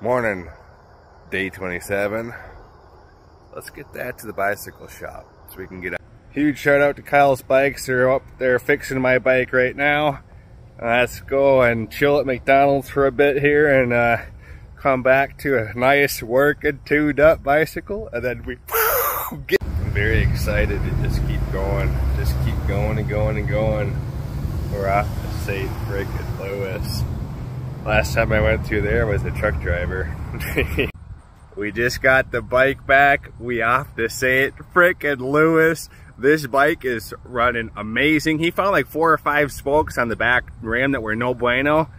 Morning, day 27. Let's get that to the bicycle shop so we can get out. Huge shout out to Kyle's Bikes. They're up there fixing my bike right now. Let's go and chill at McDonald's for a bit here and uh, come back to a nice working tuned up bicycle and then we get I'm very excited to just keep going. Just keep going and going and going. We're off to St. Frickin' Louis. Last time I went through there was a truck driver. we just got the bike back. We off to St. Frickin' Louis. This bike is running amazing. He found like four or five spokes on the back rim that were no bueno.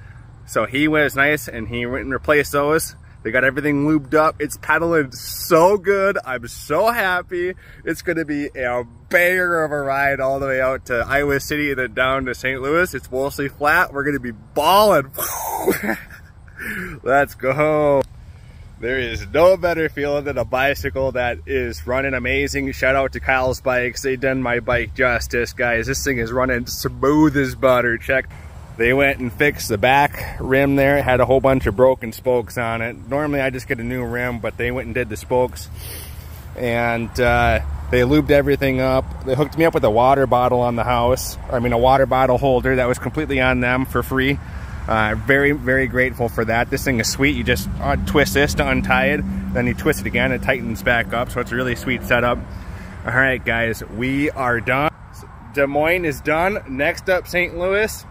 So he was nice and he went and replaced those. They got everything lubed up. It's pedaling so good. I'm so happy. It's going to be a banger of a ride all the way out to Iowa City and then down to St. Louis. It's mostly flat. We're going to be balling. Let's go. There is no better feeling than a bicycle that is running amazing. Shout out to Kyle's Bikes. They done my bike justice, guys. This thing is running smooth as butter. Check. They went and fixed the back rim there. It had a whole bunch of broken spokes on it. Normally I just get a new rim, but they went and did the spokes. And uh, they lubed everything up. They hooked me up with a water bottle on the house. I mean, a water bottle holder that was completely on them for free. Uh, very, very grateful for that. This thing is sweet. You just uh, twist this to untie it, then you twist it again, it tightens back up. So it's a really sweet setup. All right, guys, we are done. Des Moines is done. Next up, St. Louis.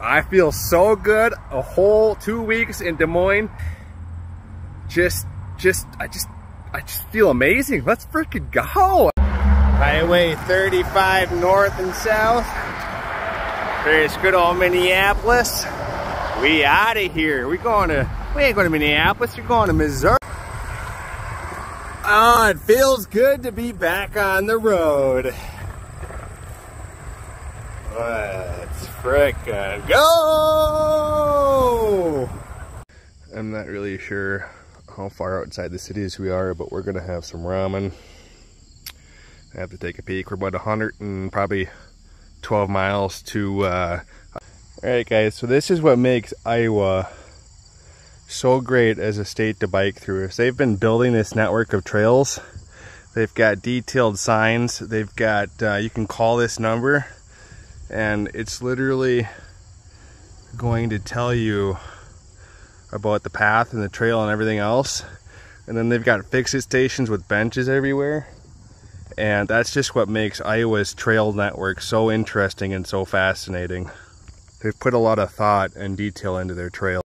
I feel so good. A whole two weeks in Des Moines. Just, just, I just, I just feel amazing. Let's freaking go. Highway 35 north and south. There's good old Minneapolis. We out of here. We going to, we ain't going to Minneapolis. We're going to Missouri. Oh, it feels good to be back on the road. Let's frickin' go! I'm not really sure how far outside the cities we are, but we're gonna have some ramen. I have to take a peek. We're about 100 and probably 12 miles to uh, Alright guys, so this is what makes Iowa so great as a state to bike through. So they've been building this network of trails. They've got detailed signs. They've got, uh, you can call this number and it's literally going to tell you about the path and the trail and everything else. And then they've got fix-it stations with benches everywhere. And that's just what makes Iowa's trail network so interesting and so fascinating. They've put a lot of thought and detail into their trail.